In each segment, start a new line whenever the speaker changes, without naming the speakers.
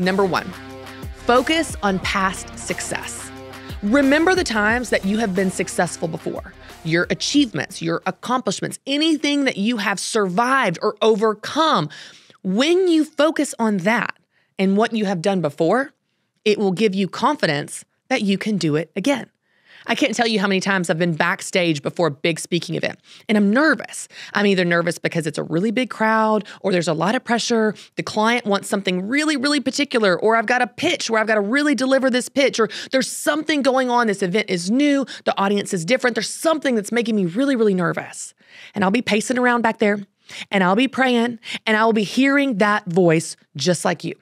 Number one, focus on past success. Remember the times that you have been successful before, your achievements, your accomplishments, anything that you have survived or overcome. When you focus on that and what you have done before, it will give you confidence that you can do it again. I can't tell you how many times I've been backstage before a big speaking event and I'm nervous. I'm either nervous because it's a really big crowd or there's a lot of pressure. The client wants something really, really particular, or I've got a pitch where I've got to really deliver this pitch, or there's something going on. This event is new, the audience is different. There's something that's making me really, really nervous. And I'll be pacing around back there and I'll be praying and I'll be hearing that voice just like you.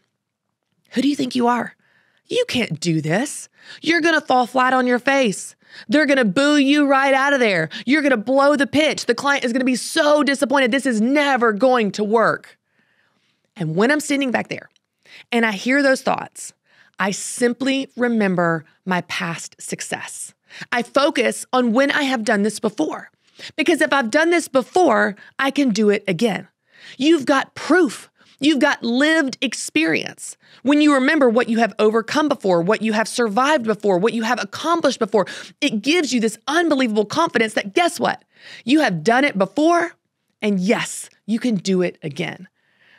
Who do you think you are? You can't do this. You're going to fall flat on your face. They're going to boo you right out of there. You're going to blow the pitch. The client is going to be so disappointed. This is never going to work. And when I'm standing back there and I hear those thoughts, I simply remember my past success. I focus on when I have done this before. Because if I've done this before, I can do it again. You've got proof You've got lived experience. When you remember what you have overcome before, what you have survived before, what you have accomplished before, it gives you this unbelievable confidence that guess what? You have done it before, and yes, you can do it again.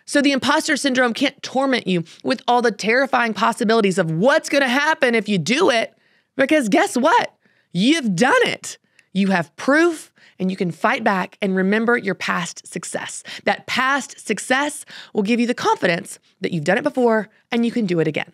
So the imposter syndrome can't torment you with all the terrifying possibilities of what's going to happen if you do it, because guess what? You've done it. You have proof and you can fight back and remember your past success. That past success will give you the confidence that you've done it before and you can do it again.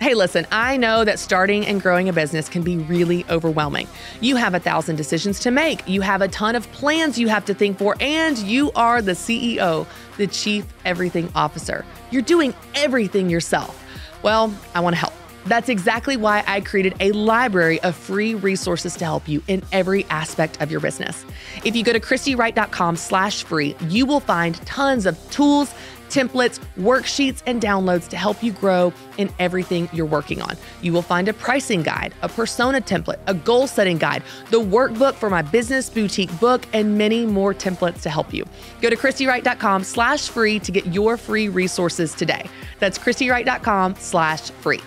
Hey, listen, I know that starting and growing a business can be really overwhelming. You have a thousand decisions to make, you have a ton of plans you have to think for, and you are the CEO, the Chief Everything Officer. You're doing everything yourself. Well, I want to help. That's exactly why I created a library of free resources to help you in every aspect of your business. If you go to christywright.com slash free, you will find tons of tools, templates, worksheets, and downloads to help you grow in everything you're working on. You will find a pricing guide, a persona template, a goal setting guide, the workbook for my business boutique book, and many more templates to help you. Go to christywright.com slash free to get your free resources today. That's christywright.com slash free.